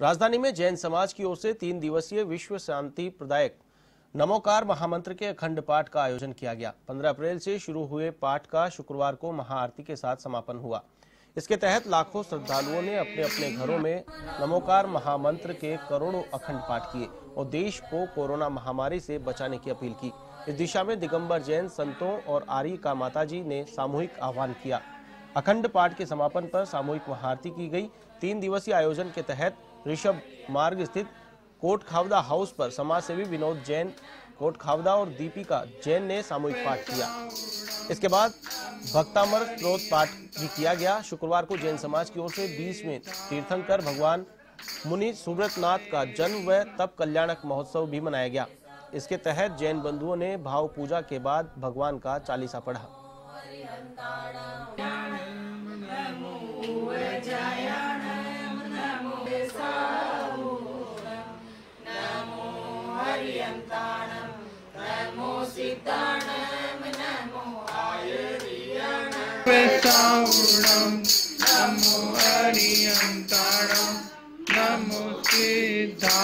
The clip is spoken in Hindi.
राजधानी में जैन समाज की ओर से तीन दिवसीय विश्व शांति प्रदायक नमोकार महामंत्र के अखंड पाठ का आयोजन किया गया। 15 अप्रैल से शुरू हुए पाठ का शुक्रवार को महाआरती के साथ समापन हुआ। इसके तहत लाखों श्रद्धालुओं ने अपने अपने घरों में नमोकार महामंत्र के करोड़ों अखंड पाठ किए और देश को कोरोना महामारी से बचाने की अपील की। इस दिशा में दिगंबर जैन, संतों और आर्य का माताजी ने सामूहिक आह्वान किया। अखंड पाठ के समापन पर सामूहिक महाआरती की गई। तीन दिवसीय आयोजन के तहत ऋषभ मार्ग स्थित कोट खावदा हाउस पर समाज सेवी विनोद जैन कोट खावदा और दीपिका जैन ने सामूहिक पाठ किया। इसके बाद भक्तामर स्त्रोत पाठ भी किया गया। शुक्रवार को जैन समाज की ओर से बीस में तीर्थंकर भगवान मुनि सुब्रतनाथ का जन्म व तप कल्याणक महोत्सव भी मनाया गया। इसके तहत जैन बंधुओं ने भाव पूजा के बाद भगवान का चालीसा पढ़ा। प्रता ऊर्णं नमो अर्यन्तारं नमो सिद्धाणं नमो आयरियाणं नमो हरियन्ताणं नमो चिता